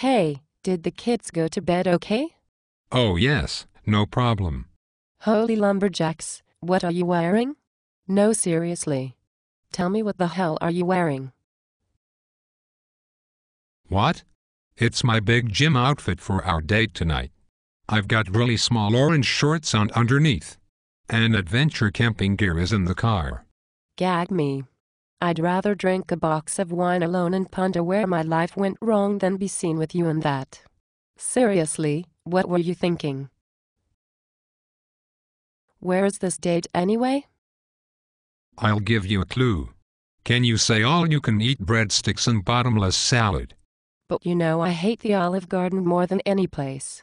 Hey, did the kids go to bed okay? Oh yes, no problem. Holy lumberjacks, what are you wearing? No, seriously. Tell me what the hell are you wearing? What? It's my big gym outfit for our date tonight. I've got really small orange shorts on underneath. And adventure camping gear is in the car. Gag me. I'd rather drink a box of wine alone and ponder where my life went wrong than be seen with you in that. Seriously, what were you thinking? Where is this date anyway? I'll give you a clue. Can you say all you can eat breadsticks and bottomless salad? But you know I hate the Olive Garden more than any place.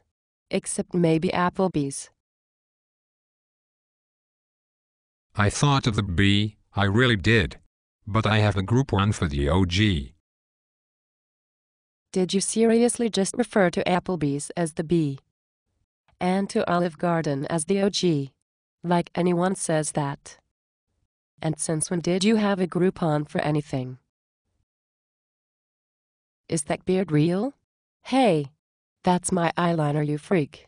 Except maybe Applebee's. I thought of the B, I really did. But I have a Groupon for the OG. Did you seriously just refer to Applebee's as the B? And to Olive Garden as the OG? Like anyone says that. And since when did you have a Groupon for anything? Is that beard real? Hey, that's my eyeliner, you freak.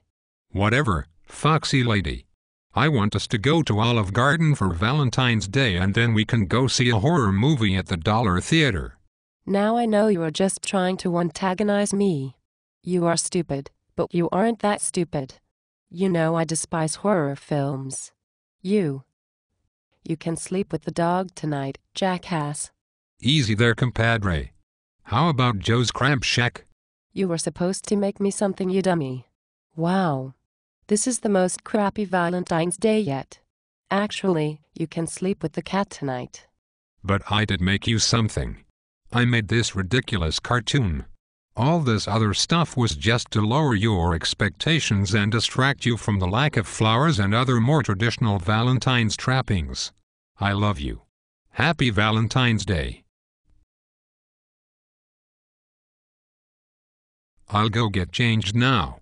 Whatever, foxy lady. I want us to go to Olive Garden for Valentine's Day and then we can go see a horror movie at the Dollar Theater. Now I know you are just trying to antagonize me. You are stupid, but you aren't that stupid. You know I despise horror films. You. You can sleep with the dog tonight, jackass. Easy there, compadre. How about Joe's Crab Shack? You were supposed to make me something, you dummy. Wow. This is the most crappy Valentine's Day yet. Actually, you can sleep with the cat tonight. But I did make you something. I made this ridiculous cartoon. All this other stuff was just to lower your expectations and distract you from the lack of flowers and other more traditional Valentine's trappings. I love you. Happy Valentine's Day. I'll go get changed now.